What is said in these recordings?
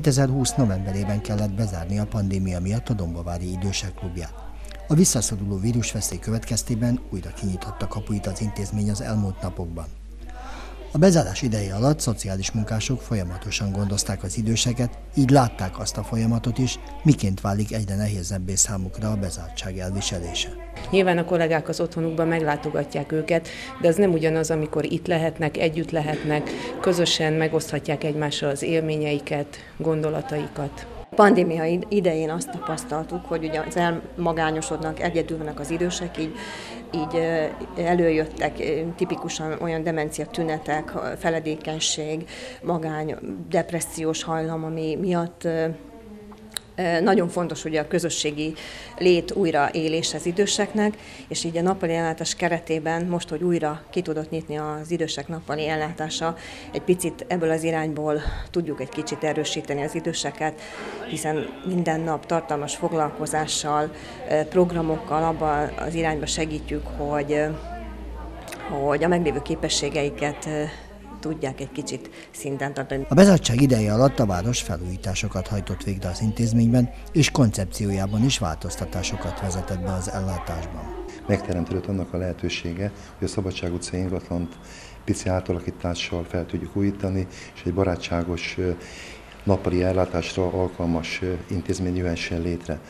2020 novemberében kellett bezárni a pandémia miatt a Dombovári Idősek Klubját. A visszaszoruló vírusveszély következtében újra kinyithatta kapuit az intézmény az elmúlt napokban. A bezárás ideje alatt szociális munkások folyamatosan gondozták az időseket, így látták azt a folyamatot is, miként válik egyre nehézebbé számukra a bezártság elviselése. Nyilván a kollégák az otthonukban meglátogatják őket, de ez nem ugyanaz, amikor itt lehetnek, együtt lehetnek, közösen megoszthatják egymással az élményeiket, gondolataikat. Pandémia idején azt tapasztaltuk, hogy ugye az elmagányosodnak, egyedül vannak az idősek, így, így előjöttek tipikusan olyan demencia tünetek, feledékenység, magány, depressziós hajlam, ami miatt nagyon fontos ugye a közösségi lét újraélés az időseknek, és így a nappali ellátás keretében most, hogy újra ki tudott nyitni az idősek nappali ellátása, egy picit ebből az irányból tudjuk egy kicsit erősíteni az időseket, hiszen minden nap tartalmas foglalkozással, programokkal abba az irányba segítjük, hogy hogy a meglévő képességeiket tudják egy kicsit szinten tartani. A bezártság ideje alatt a város felújításokat hajtott végre az intézményben, és koncepciójában is változtatásokat vezetett be az ellátásban. Megteremtődött annak a lehetősége, hogy a Szabadság utcai ingatlant pici átalakítással fel tudjuk újítani, és egy barátságos nappali ellátásra alkalmas intézmény jöhessen létre.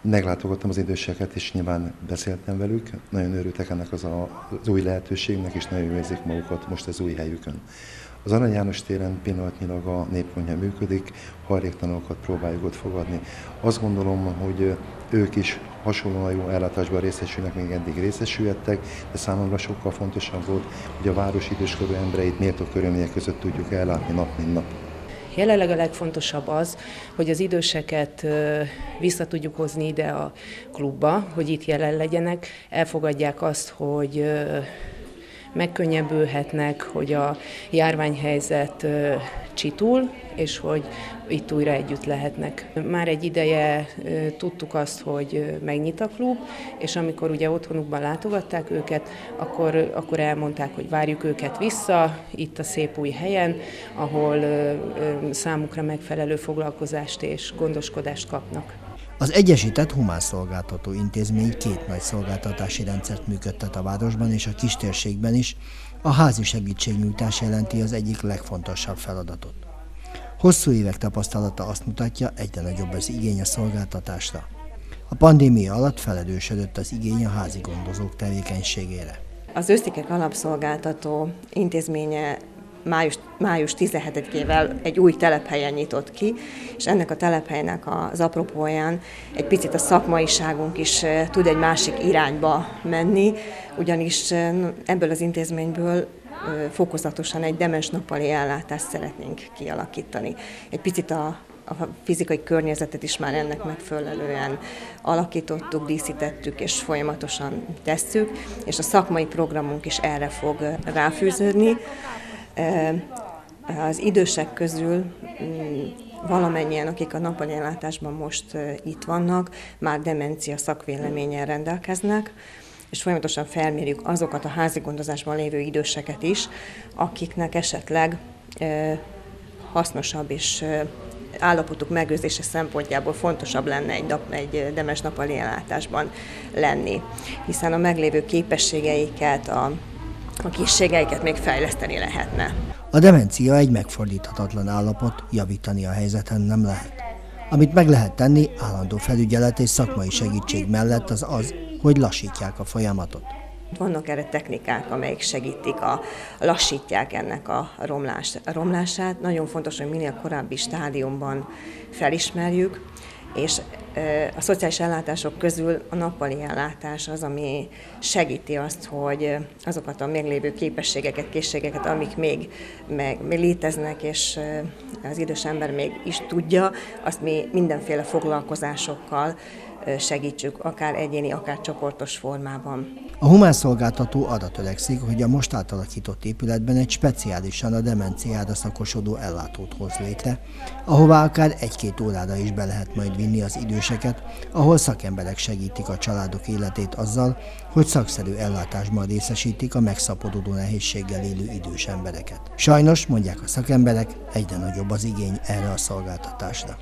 Meglátogattam az időseket, és nyilván beszéltem velük. Nagyon örültek ennek az, a, az új lehetőségnek, és nagyon érzik magukat most az új helyükön. Az Arany János téren pillanatnyilag a népkonyha működik, hajléktalanokat próbáljuk ott fogadni. Azt gondolom, hogy ők is hasonlóan jó ellátásban részesülnek, még eddig részesülhettek, de számomra sokkal fontosabb volt, hogy a város időskorú embereit méltó körülmények között tudjuk ellátni nap mint nap. Jelenleg a legfontosabb az, hogy az időseket vissza tudjuk hozni ide a klubba, hogy itt jelen legyenek, elfogadják azt, hogy megkönnyebbülhetnek, hogy a járványhelyzet csitul, és hogy itt újra együtt lehetnek. Már egy ideje tudtuk azt, hogy megnyit a klub, és amikor ugye otthonukban látogatták őket, akkor, akkor elmondták, hogy várjuk őket vissza, itt a szép új helyen, ahol számukra megfelelő foglalkozást és gondoskodást kapnak. Az Egyesített Humán Szolgáltató Intézmény két nagy szolgáltatási rendszert működtet a városban és a kistérségben is, a házi segítségnyújtás jelenti az egyik legfontosabb feladatot. Hosszú évek tapasztalata azt mutatja, egyre nagyobb az igény a szolgáltatásra. A pandémia alatt feledősödött az igény a házi gondozók tevékenységére. Az Ösztikek Alapszolgáltató intézménye május, május 17-ével egy új telephelyen nyitott ki, és ennek a telephelynek az apropóján egy picit a szakmaiságunk is tud egy másik irányba menni, ugyanis ebből az intézményből fokozatosan egy demens nappali ellátást szeretnénk kialakítani. Egy picit a a fizikai környezetet is már ennek megfelelően alakítottuk, díszítettük és folyamatosan tesszük, és a szakmai programunk is erre fog ráfűződni. Az idősek közül mm, valamennyien, akik a nappali ellátásban most itt vannak, már demencia szakvéleménnyel rendelkeznek, és folyamatosan felmérjük azokat a házi gondozásban lévő időseket is, akiknek esetleg hasznosabb és állapotuk megőrzése szempontjából fontosabb lenne egy, nap, egy demes nappali ellátásban lenni, hiszen a meglévő képességeiket, a, a készségeiket még fejleszteni lehetne. A demencia egy megfordíthatatlan állapot, javítani a helyzeten nem lehet. Amit meg lehet tenni állandó felügyelet és szakmai segítség mellett az az, hogy lassítják a folyamatot. Vannak erre technikák, amelyek segítik, a, lassítják ennek a, romlás, a romlását. Nagyon fontos, hogy minél korábbi stádiumban felismerjük, és a szociális ellátások közül a nappali ellátás az, ami segíti azt, hogy azokat a meglévő képességeket, készségeket, amik még, meg, még léteznek, és az idős ember még is tudja, azt mi mindenféle foglalkozásokkal segítsük, akár egyéni, akár csoportos formában. A humán szolgáltató arra törekszik, hogy a most átalakított épületben egy speciálisan a demenciára szakosodó ellátót hoz létre, ahová akár egy-két órára is be lehet majd vinni az időseket, ahol szakemberek segítik a családok életét azzal, hogy szakszerű ellátásban részesítik a megszaporodó nehézséggel élő idős embereket. Sajnos, mondják a szakemberek, egyre nagyobb az igény erre a szolgáltatásra.